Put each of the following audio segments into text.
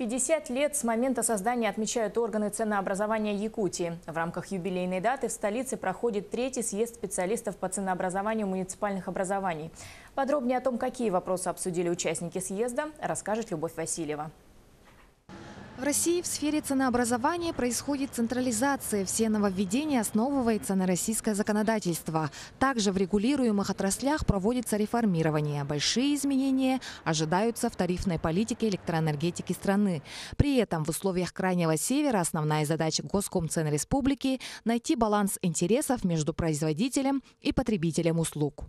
50 лет с момента создания отмечают органы ценообразования Якутии. В рамках юбилейной даты в столице проходит третий съезд специалистов по ценообразованию муниципальных образований. Подробнее о том, какие вопросы обсудили участники съезда, расскажет Любовь Васильева. В России в сфере ценообразования происходит централизация. Все нововведения основываются на российское законодательство. Также в регулируемых отраслях проводится реформирование. Большие изменения ожидаются в тарифной политике электроэнергетики страны. При этом в условиях Крайнего Севера основная задача Госкомцен Республики – найти баланс интересов между производителем и потребителем услуг.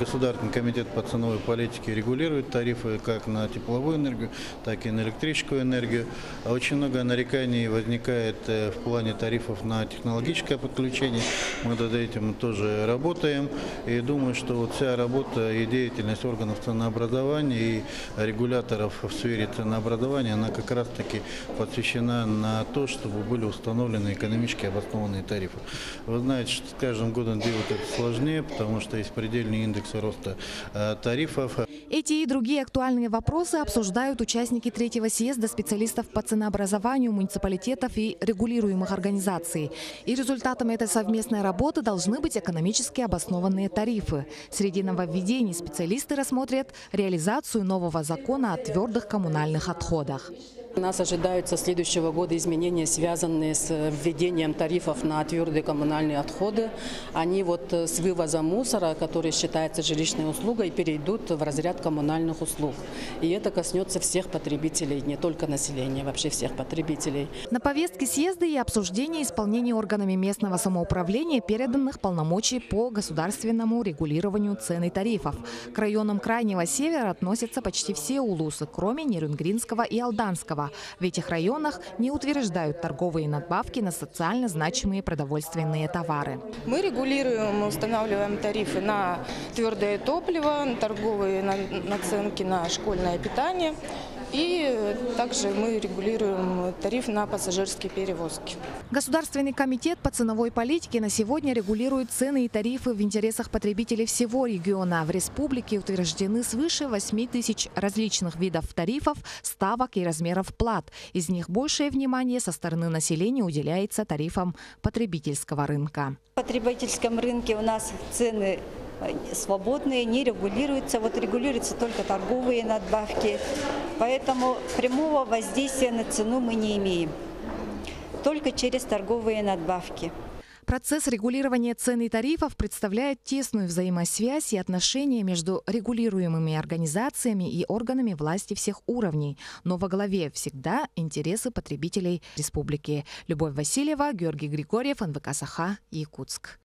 Государственный комитет по ценовой политике регулирует тарифы как на тепловую энергию, так и на электрическую энергию. А очень много нареканий возникает э, в плане тарифов на технологическое подключение. Мы над этим тоже работаем. И думаю, что вот вся работа и деятельность органов ценообразования и регуляторов в сфере ценообразования, она как раз-таки посвящена на то, чтобы были установлены экономически обоснованные тарифы. Вы знаете, что с каждым годом делать это сложнее, потому что есть предельный индекс индекса роста э, тарифов. Эти и другие актуальные вопросы обсуждают участники третьего съезда специалистов по ценообразованию муниципалитетов и регулируемых организаций. И результатом этой совместной работы должны быть экономически обоснованные тарифы. Среди нововведений специалисты рассмотрят реализацию нового закона о твердых коммунальных отходах. Нас ожидают со следующего года изменения, связанные с введением тарифов на твердые коммунальные отходы. Они вот с вывозом мусора, который считается жилищной услугой, перейдут в разряд коммунальных услуг. И это коснется всех потребителей, не только населения, вообще всех потребителей. На повестке съезда и обсуждение исполнения органами местного самоуправления переданных полномочий по государственному регулированию цен и тарифов. К районам Крайнего Севера относятся почти все улусы, кроме Нерюнгринского и Алданского. Кирова. В этих районах не утверждают торговые надбавки на социально значимые продовольственные товары. Мы регулируем, устанавливаем тарифы на твердое топливо, торговые наценки на школьное питание и также мы регулируем тариф на пассажирские перевозки. Государственный комитет по ценовой политике на сегодня регулирует цены и тарифы в интересах потребителей всего региона. В республике утверждены свыше 8 тысяч различных видов тарифов, ставок и размеров плат. Из них большее внимание со стороны населения уделяется тарифам потребительского рынка. В потребительском рынке у нас цены свободные, не регулируются. Вот регулируются только торговые надбавки. Поэтому прямого воздействия на цену мы не имеем. Только через торговые надбавки. Процесс регулирования цен и тарифов представляет тесную взаимосвязь и отношения между регулируемыми организациями и органами власти всех уровней. Но во главе всегда интересы потребителей республики. Любовь Васильева, Георгий Григорьев, НВК Саха, Якутск.